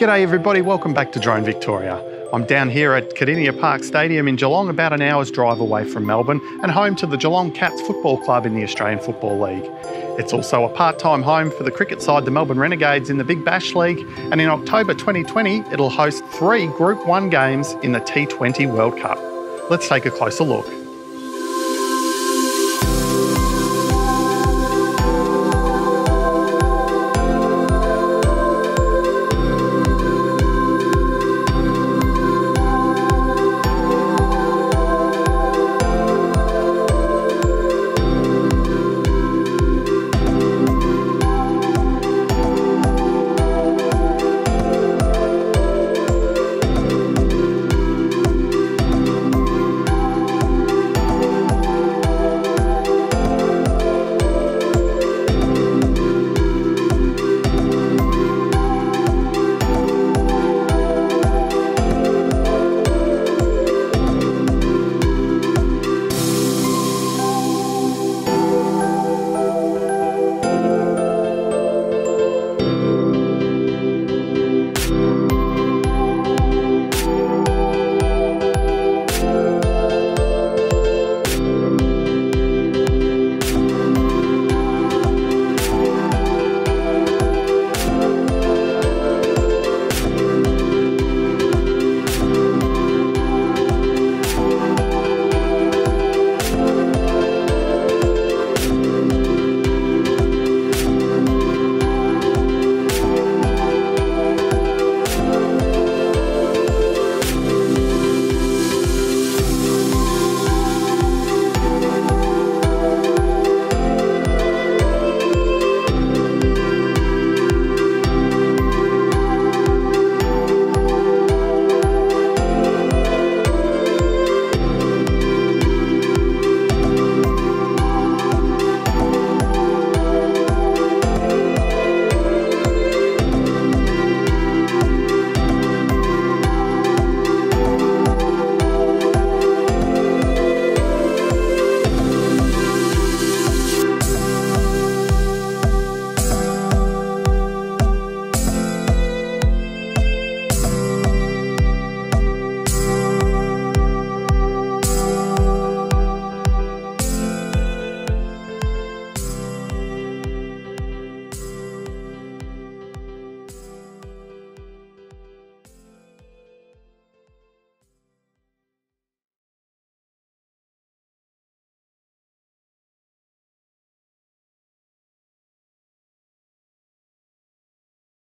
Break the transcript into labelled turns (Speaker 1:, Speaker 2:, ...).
Speaker 1: G'day everybody, welcome back to Drone Victoria. I'm down here at Kardinia Park Stadium in Geelong, about an hour's drive away from Melbourne, and home to the Geelong Cats Football Club in the Australian Football League. It's also a part time home for the cricket side, the Melbourne Renegades, in the Big Bash League, and in October 2020, it'll host three Group 1 games in the T20 World Cup. Let's take a closer look.